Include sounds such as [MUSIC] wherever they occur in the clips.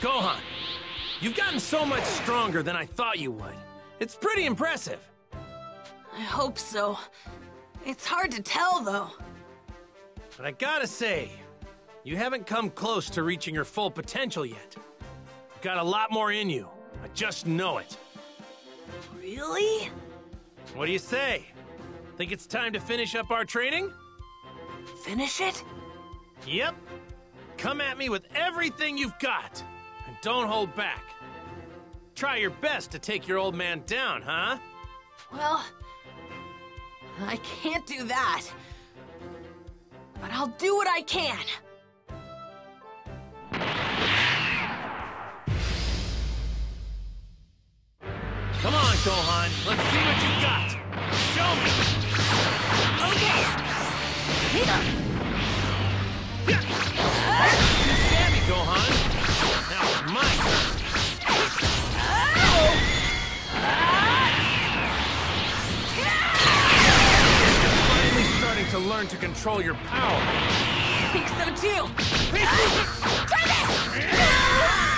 Gohan, you've gotten so much stronger than I thought you would. It's pretty impressive. I hope so. It's hard to tell, though. But I gotta say, you haven't come close to reaching your full potential yet. You've got a lot more in you. I just know it. Really? What do you say? Think it's time to finish up our training? Finish it? Yep. Come at me with everything you've got. Don't hold back. Try your best to take your old man down, huh? Well, I can't do that. But I'll do what I can. Come on, Gohan. Let's see what you got. Show me. Okay. To control your power. I think so too. Try this! This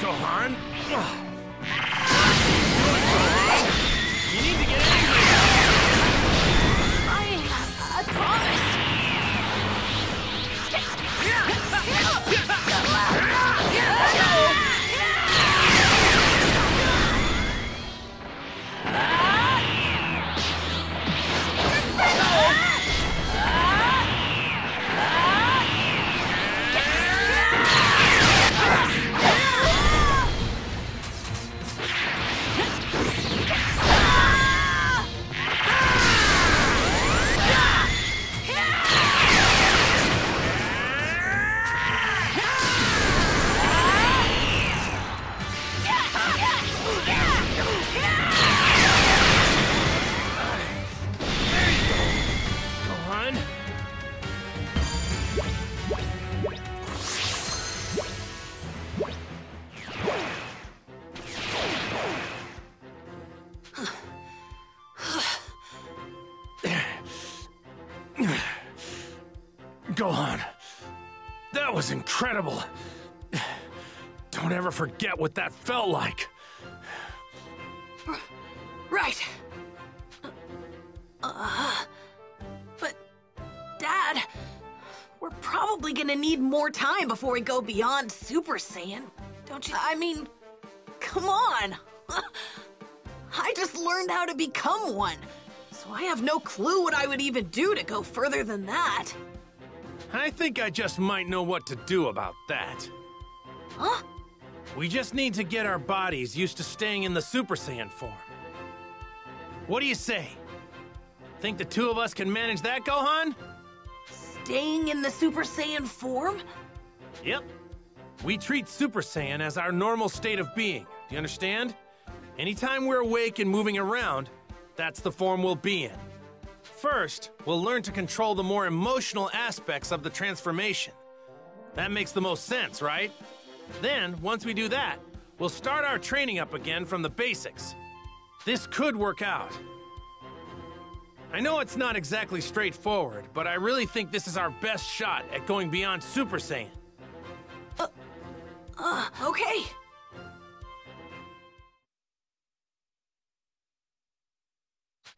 Gohan. You need to get angry. I, I promise. Gohan, that was incredible. Don't ever forget what that felt like. Right. Uh, but, Dad, we're probably gonna need more time before we go beyond Super Saiyan. Don't you? I mean, come on. [LAUGHS] I just learned how to become one, so I have no clue what I would even do to go further than that. I think I just might know what to do about that. Huh? We just need to get our bodies used to staying in the Super Saiyan form. What do you say? Think the two of us can manage that, Gohan? Staying in the Super Saiyan form? Yep. We treat Super Saiyan as our normal state of being. Do you understand? Anytime we're awake and moving around, that's the form we'll be in. First, we'll learn to control the more emotional aspects of the transformation. That makes the most sense, right? Then, once we do that, we'll start our training up again from the basics. This could work out. I know it's not exactly straightforward, but I really think this is our best shot at going beyond Super Saiyan. Uh, okay.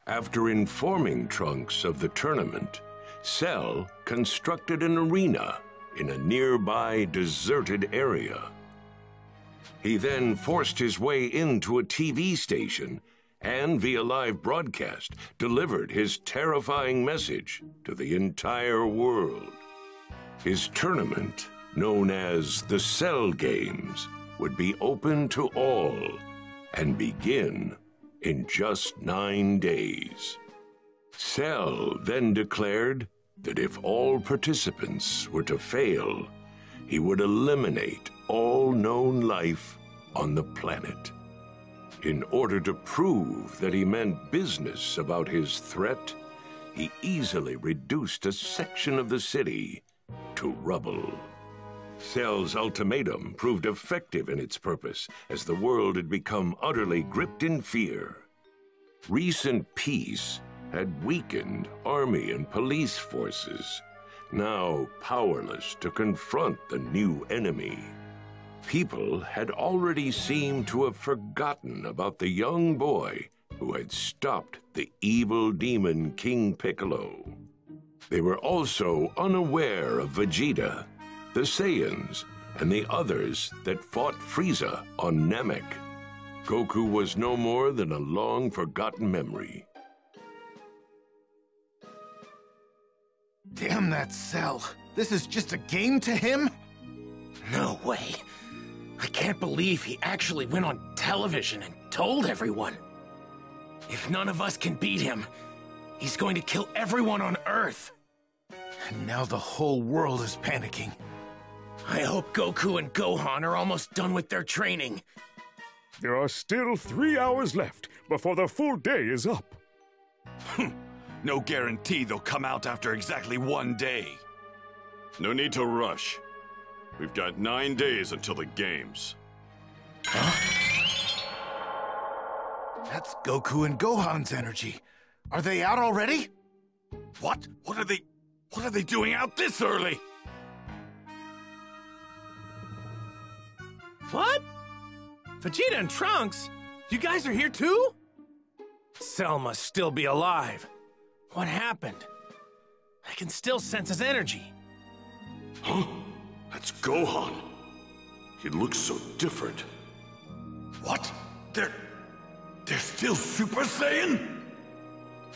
After informing Trunks of the tournament, Cell constructed an arena in a nearby deserted area. He then forced his way into a TV station and, via live broadcast, delivered his terrifying message to the entire world. His tournament, known as the Cell Games, would be open to all and begin in just nine days. Cell then declared that if all participants were to fail, he would eliminate all known life on the planet. In order to prove that he meant business about his threat, he easily reduced a section of the city to rubble. Cell's ultimatum proved effective in its purpose as the world had become utterly gripped in fear. Recent peace had weakened army and police forces, now powerless to confront the new enemy. People had already seemed to have forgotten about the young boy who had stopped the evil demon King Piccolo. They were also unaware of Vegeta, the Saiyans, and the others that fought Frieza on Namek. Goku was no more than a long forgotten memory. Damn that Cell. This is just a game to him? No way. I can't believe he actually went on television and told everyone. If none of us can beat him, he's going to kill everyone on Earth. And now the whole world is panicking. I hope Goku and Gohan are almost done with their training. There are still three hours left before the full day is up. Hmm. no guarantee they'll come out after exactly one day. No need to rush. We've got nine days until the games. Huh? That's Goku and Gohan's energy. Are they out already? What? What are they... What are they doing out this early? What? Vegeta and Trunks? You guys are here too? Cell must still be alive. What happened? I can still sense his energy. Huh? That's Gohan. He looks so different. What? They're... They're still Super Saiyan?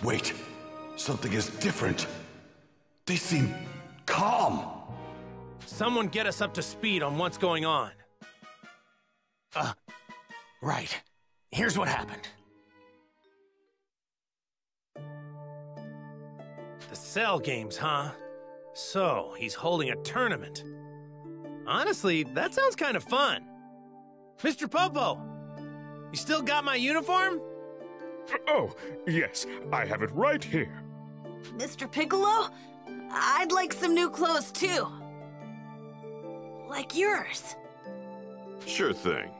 Wait, something is different. They seem calm. Someone get us up to speed on what's going on. Uh, right. Here's what happened. The Cell Games, huh? So, he's holding a tournament. Honestly, that sounds kind of fun. Mr. Popo, you still got my uniform? Oh, yes, I have it right here. Mr. Piccolo, I'd like some new clothes too. Like yours. Sure thing.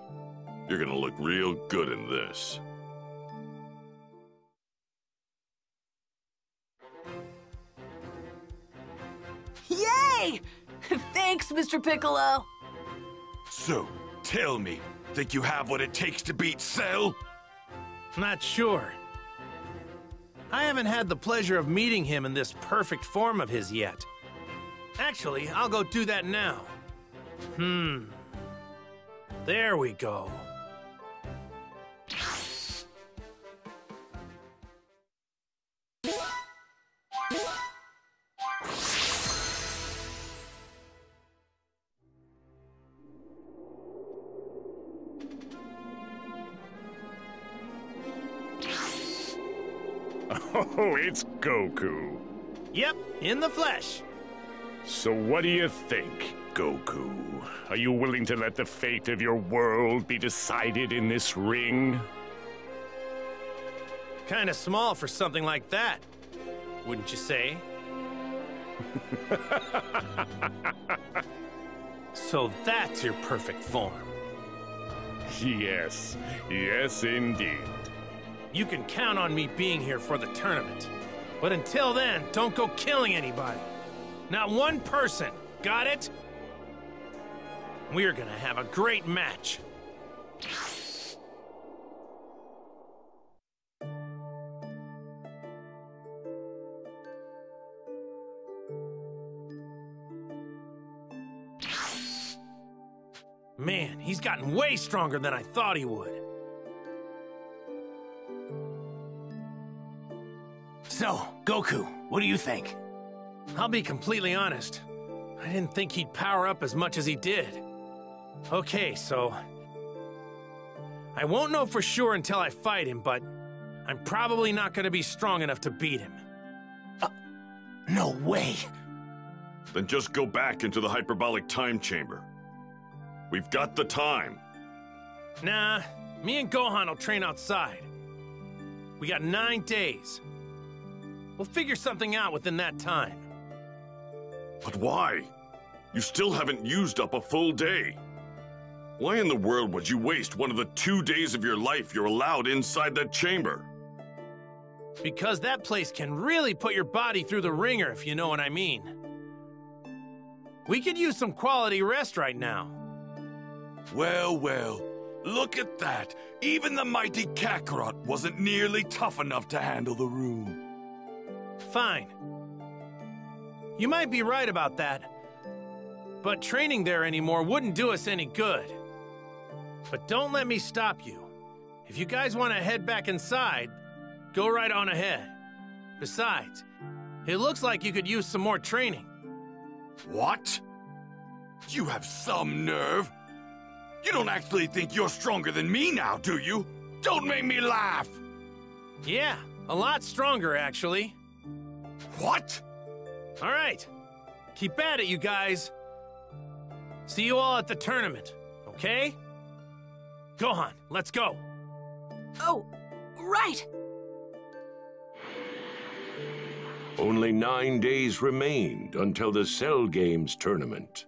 You're gonna look real good in this. Yay! [LAUGHS] Thanks, Mr. Piccolo. So, tell me, think you have what it takes to beat Cell? Not sure. I haven't had the pleasure of meeting him in this perfect form of his yet. Actually, I'll go do that now. Hmm. There we go. Goku. Yep, in the flesh. So what do you think, Goku? Are you willing to let the fate of your world be decided in this ring? Kinda small for something like that, wouldn't you say? [LAUGHS] so that's your perfect form. Yes, yes indeed. You can count on me being here for the tournament. But until then, don't go killing anybody. Not one person, got it? We're gonna have a great match. Man, he's gotten way stronger than I thought he would. Goku, what do you think? I'll be completely honest. I didn't think he'd power up as much as he did. Okay, so... I won't know for sure until I fight him, but... I'm probably not gonna be strong enough to beat him. Uh, no way. Then just go back into the hyperbolic time chamber. We've got the time. Nah, me and Gohan will train outside. We got nine days. We'll figure something out within that time. But why? You still haven't used up a full day. Why in the world would you waste one of the two days of your life you're allowed inside that chamber? Because that place can really put your body through the ringer, if you know what I mean. We could use some quality rest right now. Well, well, look at that. Even the mighty Kakarot wasn't nearly tough enough to handle the room. Fine. You might be right about that. But training there anymore wouldn't do us any good. But don't let me stop you. If you guys want to head back inside, go right on ahead. Besides, it looks like you could use some more training. What? You have some nerve. You don't actually think you're stronger than me now, do you? Don't make me laugh! Yeah, a lot stronger, actually. What? All right. Keep at it, you guys. See you all at the tournament, okay? Gohan, let's go. Oh, right. Only nine days remained until the Cell Games tournament.